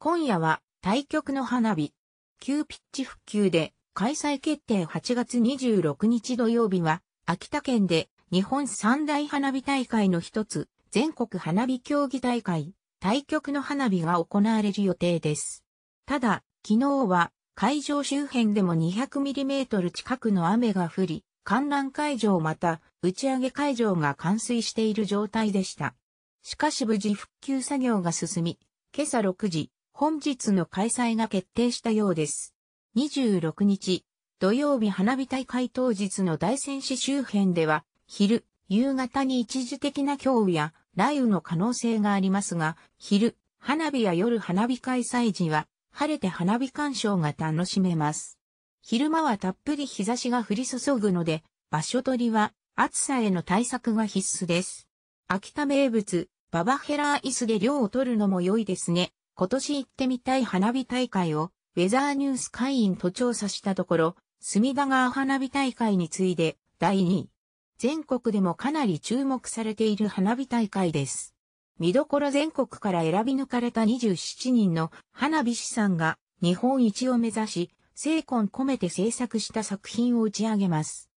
今夜は対局の花火。急ピッチ復旧で開催決定8月26日土曜日は秋田県で日本三大花火大会の一つ全国花火競技大会対局の花火が行われる予定です。ただ、昨日は会場周辺でも 200mm 近くの雨が降り、観覧会場また打ち上げ会場が冠水している状態でした。しかし無事復旧作業が進み、今朝6時、本日の開催が決定したようです。26日、土曜日花火大会当日の大仙市周辺では、昼、夕方に一時的な強雨や雷雨の可能性がありますが、昼、花火や夜花火開催時は、晴れて花火鑑賞が楽しめます。昼間はたっぷり日差しが降り注ぐので、場所取りは暑さへの対策が必須です。秋田名物、ババヘラー椅子で量を取るのも良いですね。今年行ってみたい花火大会をウェザーニュース会員と調査したところ、隅田川花火大会に次いで第2位。全国でもかなり注目されている花火大会です。見どころ全国から選び抜かれた27人の花火師さんが日本一を目指し、精魂込めて制作した作品を打ち上げます。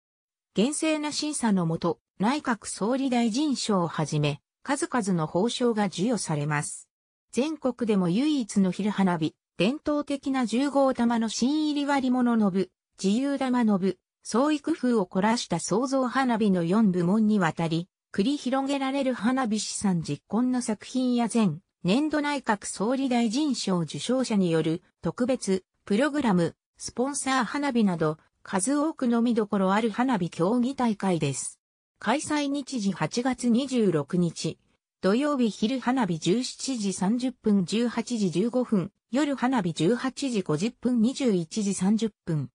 厳正な審査のもと、内閣総理大臣賞をはじめ、数々の報奨が授与されます。全国でも唯一の昼花火、伝統的な十号玉の新入り割り物の部、自由玉の部、創意工夫を凝らした創造花火の4部門にわたり、繰り広げられる花火師さん実婚の作品や全年度内閣総理大臣賞受賞者による特別プログラム、スポンサー花火など数多くの見どころある花火競技大会です。開催日時8月26日。土曜日昼花火17時30分18時15分、夜花火18時50分21時30分。